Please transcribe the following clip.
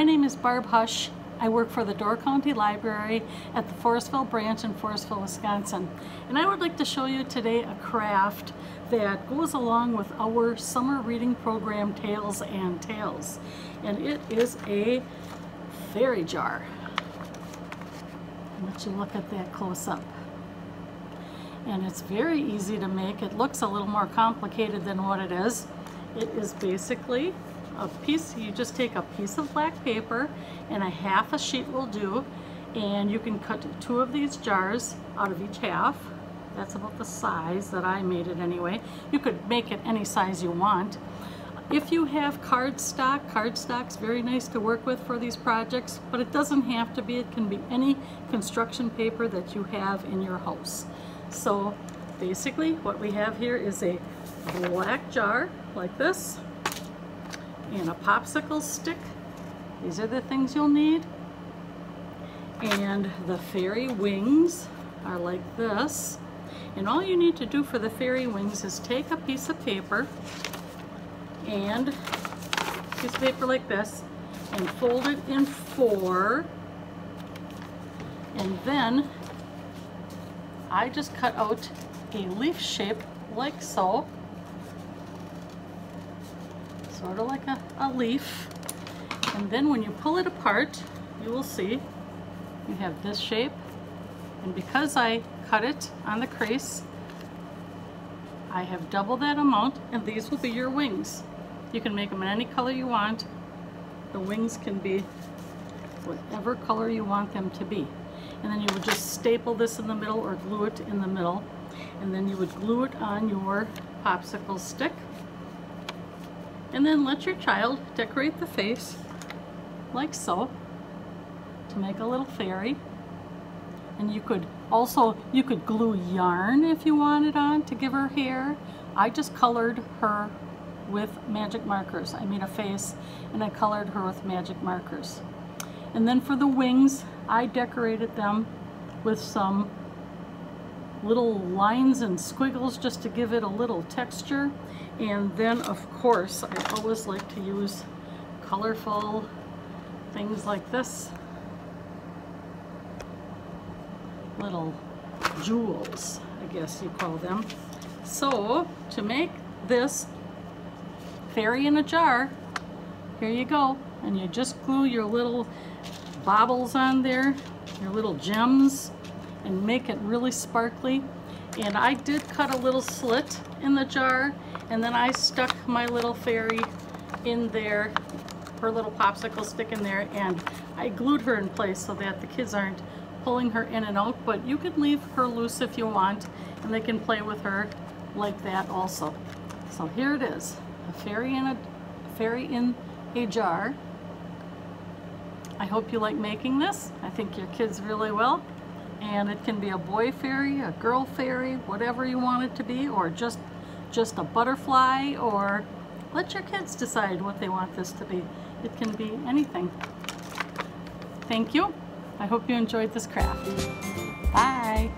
My name is Barb Hush. I work for the Door County Library at the Forestville branch in Forestville, Wisconsin. And I would like to show you today a craft that goes along with our summer reading program, Tails and Tales. And it is a fairy jar. I'll let you look at that close up. And it's very easy to make. It looks a little more complicated than what it is. It is basically a piece, you just take a piece of black paper and a half a sheet will do and you can cut two of these jars out of each half. That's about the size that I made it anyway. You could make it any size you want. If you have cardstock, cardstock's very nice to work with for these projects, but it doesn't have to be. It can be any construction paper that you have in your house. So basically what we have here is a black jar like this and a popsicle stick. These are the things you'll need. And the fairy wings are like this. And all you need to do for the fairy wings is take a piece of paper and piece of paper like this and fold it in four. And then I just cut out a leaf shape like so sort of like a, a leaf. And then when you pull it apart, you will see you have this shape. And because I cut it on the crease, I have double that amount, and these will be your wings. You can make them in any color you want. The wings can be whatever color you want them to be. And then you would just staple this in the middle or glue it in the middle. And then you would glue it on your popsicle stick. And then let your child decorate the face like so to make a little fairy. And you could also, you could glue yarn if you wanted on to give her hair. I just colored her with magic markers. I made a face and I colored her with magic markers. And then for the wings, I decorated them with some little lines and squiggles just to give it a little texture. And then of course, I always like to use colorful things like this. Little jewels, I guess you call them. So to make this fairy in a jar, here you go. And you just glue your little baubles on there, your little gems and make it really sparkly. And I did cut a little slit in the jar and then I stuck my little fairy in there, her little popsicle stick in there and I glued her in place so that the kids aren't pulling her in and out, but you can leave her loose if you want and they can play with her like that also. So here it is, a fairy in a, a fairy in a jar. I hope you like making this. I think your kids really will and it can be a boy fairy, a girl fairy, whatever you want it to be, or just, just a butterfly, or let your kids decide what they want this to be. It can be anything. Thank you. I hope you enjoyed this craft. Bye.